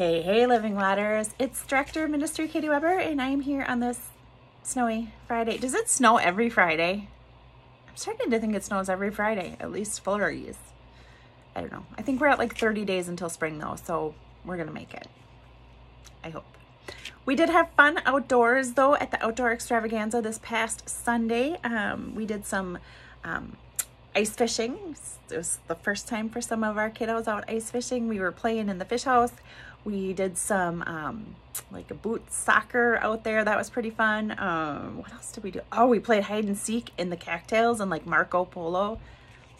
Hey, hey, Living Waters. It's Director of Ministry Katie Weber, and I am here on this snowy Friday. Does it snow every Friday? I'm starting to think it snows every Friday, at least flurries. I don't know. I think we're at like 30 days until spring though, so we're gonna make it. I hope. We did have fun outdoors though at the outdoor extravaganza this past Sunday. Um, we did some um, ice fishing. It was the first time for some of our kiddos out ice fishing. We were playing in the fish house. We did some um, like a boot soccer out there. That was pretty fun. Um, what else did we do? Oh, we played hide and seek in the cattails and like Marco Polo.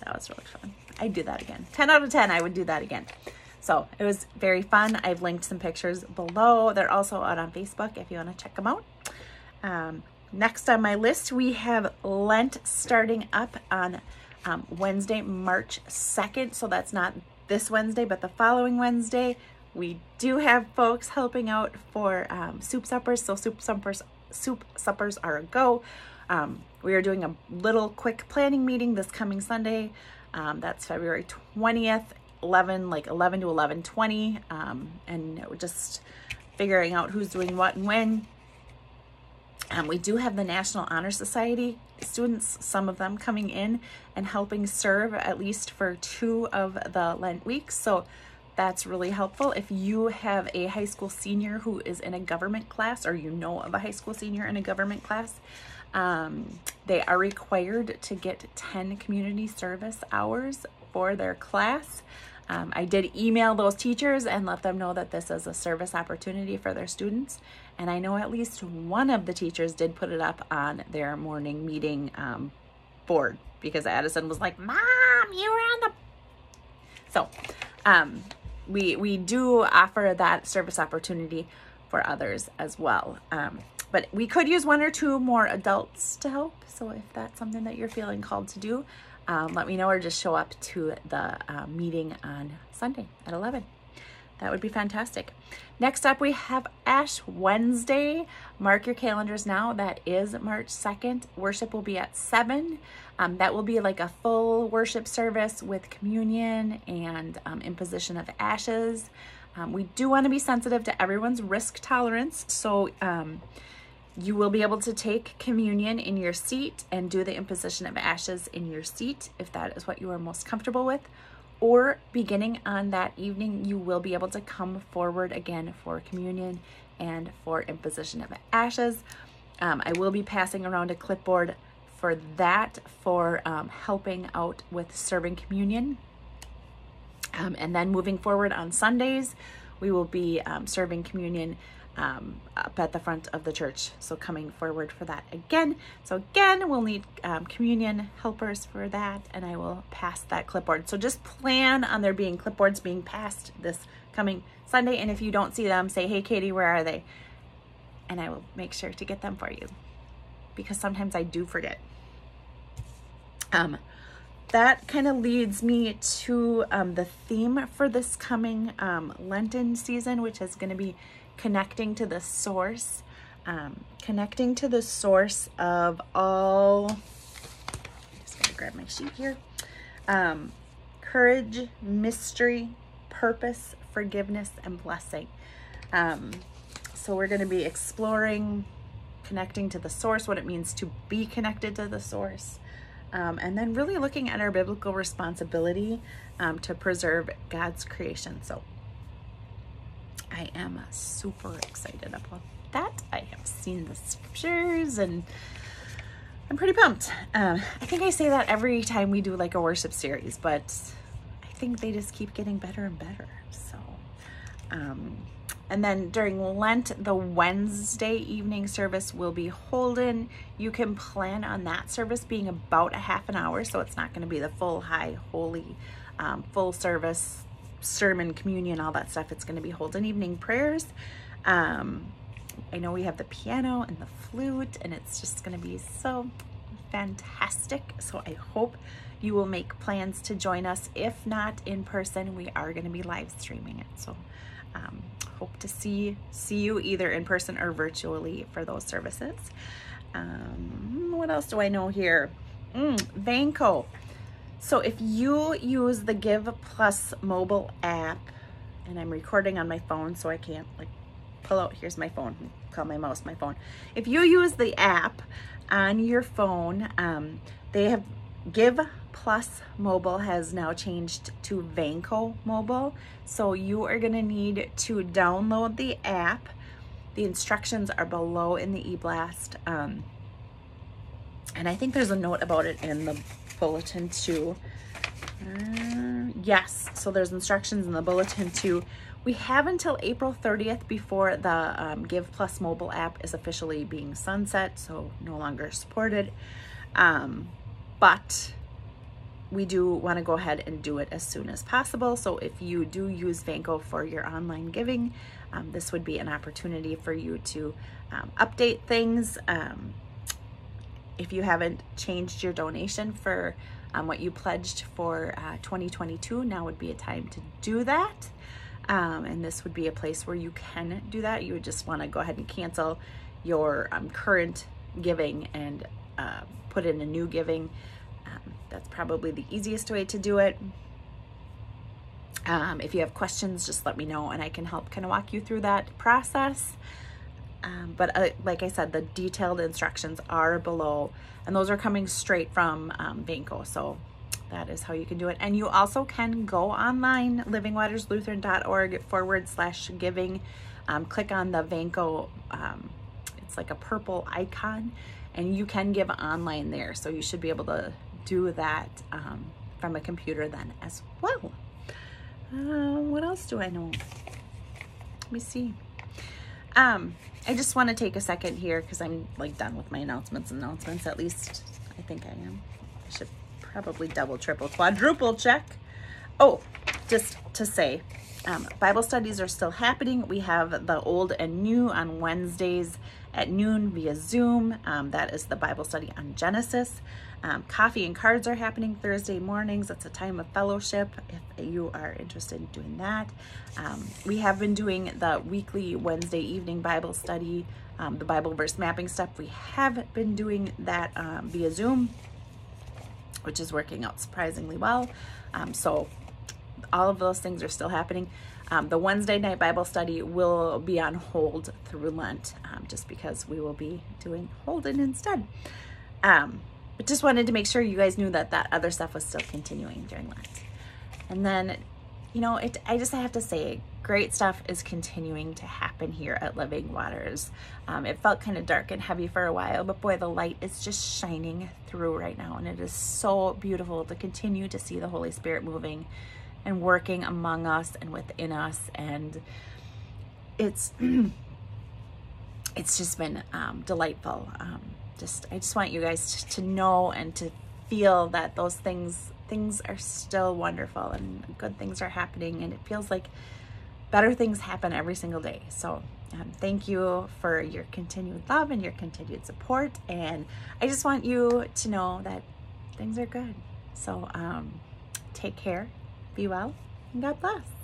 That was really fun. I'd do that again. 10 out of 10, I would do that again. So it was very fun. I've linked some pictures below. They're also out on Facebook if you want to check them out. Um, next on my list, we have Lent starting up on um, Wednesday, March 2nd. So that's not this Wednesday, but the following Wednesday. We do have folks helping out for um, soup suppers. So soup suppers, soup suppers are a go. Um, we are doing a little quick planning meeting this coming Sunday. Um, that's February 20th, 11, like 11 to 11:20, um, and we're just figuring out who's doing what and when. Um, we do have the National Honor Society students, some of them coming in and helping serve at least for two of the Lent weeks. So that's really helpful. If you have a high school senior who is in a government class or you know of a high school senior in a government class, um, they are required to get 10 community service hours for their class. Um, I did email those teachers and let them know that this is a service opportunity for their students. And I know at least one of the teachers did put it up on their morning meeting um, board because Addison was like, Mom, you were on the. So um, we, we do offer that service opportunity for others as well. Um, but we could use one or two more adults to help. So if that's something that you're feeling called to do, um, let me know or just show up to the uh, meeting on Sunday at 11. That would be fantastic. Next up, we have Ash Wednesday. Mark your calendars now. That is March 2nd. Worship will be at 7. Um, that will be like a full worship service with communion and um, imposition of ashes. Um, we do want to be sensitive to everyone's risk tolerance. So, um, you will be able to take communion in your seat and do the imposition of ashes in your seat if that is what you are most comfortable with. Or beginning on that evening, you will be able to come forward again for communion and for imposition of ashes. Um, I will be passing around a clipboard for that for um, helping out with serving communion. Um, and then moving forward on Sundays, we will be um, serving communion um, up at the front of the church. So coming forward for that again. So again, we'll need um, communion helpers for that and I will pass that clipboard. So just plan on there being clipboards being passed this coming Sunday. And if you don't see them, say, hey, Katie, where are they? And I will make sure to get them for you because sometimes I do forget. Um, that kind of leads me to um, the theme for this coming um, Lenten season, which is going to be connecting to the source, um, connecting to the source of all, just gonna grab my sheet here, um, courage, mystery, purpose, forgiveness, and blessing. Um, so we're gonna be exploring connecting to the source, what it means to be connected to the source, um, and then really looking at our biblical responsibility um, to preserve God's creation. So I am super excited about that. I have seen the scriptures and I'm pretty pumped. Uh, I think I say that every time we do like a worship series, but I think they just keep getting better and better. So, um, and then during Lent, the Wednesday evening service will be Holden. You can plan on that service being about a half an hour, so it's not going to be the full high holy um, full service sermon, communion, all that stuff. It's going to be Holden evening prayers. Um, I know we have the piano and the flute, and it's just going to be so fantastic. So I hope you will make plans to join us. If not in person, we are going to be live streaming it. So um, hope to see see you either in person or virtually for those services. Um, what else do I know here? Mm, Vanco. So if you use the Give Plus mobile app, and I'm recording on my phone, so I can't like pull out, here's my phone, call my mouse my phone. If you use the app on your phone, um, they have, Give Plus Mobile has now changed to Vanco Mobile. So you are gonna need to download the app. The instructions are below in the eBlast. Um, and I think there's a note about it in the bulletin too. Uh, yes, so there's instructions in the bulletin too. We have until April 30th before the um, Give Plus mobile app is officially being sunset, so no longer supported. Um, but we do want to go ahead and do it as soon as possible. So if you do use Vanco for your online giving, um, this would be an opportunity for you to um, update things. If you haven't changed your donation for um, what you pledged for uh, 2022, now would be a time to do that. Um, and this would be a place where you can do that. You would just want to go ahead and cancel your um, current giving and uh, put in a new giving. Um, that's probably the easiest way to do it. Um, if you have questions, just let me know and I can help kind of walk you through that process. Um, but uh, like I said, the detailed instructions are below and those are coming straight from um, Vanco. So that is how you can do it. And you also can go online, livingwaterslutheran.org forward slash giving. Um, click on the Vanco, um, it's like a purple icon, and you can give online there. So you should be able to do that um, from a computer then as well. Uh, what else do I know? Let me see. Um, I just want to take a second here because I'm like done with my announcements. Announcements, at least I think I am. I should probably double, triple, quadruple check. Oh, just to say, um, Bible studies are still happening. We have the old and new on Wednesdays at noon via Zoom. Um, that is the Bible study on Genesis. Um, coffee and cards are happening Thursday mornings. It's a time of fellowship if you are interested in doing that. Um, we have been doing the weekly Wednesday evening Bible study, um, the Bible verse mapping stuff. We have been doing that um, via Zoom which is working out surprisingly well. Um, so all of those things are still happening. Um, the Wednesday night Bible study will be on hold through Lent um, just because we will be doing Holden instead. Um, but just wanted to make sure you guys knew that that other stuff was still continuing during Lent. And then, you know, it, I just have to say, great stuff is continuing to happen here at Living Waters. Um, it felt kind of dark and heavy for a while, but boy, the light is just shining through right now. And it is so beautiful to continue to see the Holy Spirit moving and working among us and within us. And it's, it's just been um, delightful. Um, just, I just want you guys to, to know and to feel that those things, things are still wonderful and good things are happening. And it feels like better things happen every single day. So um, thank you for your continued love and your continued support. And I just want you to know that things are good. So um, take care, be well, and God bless.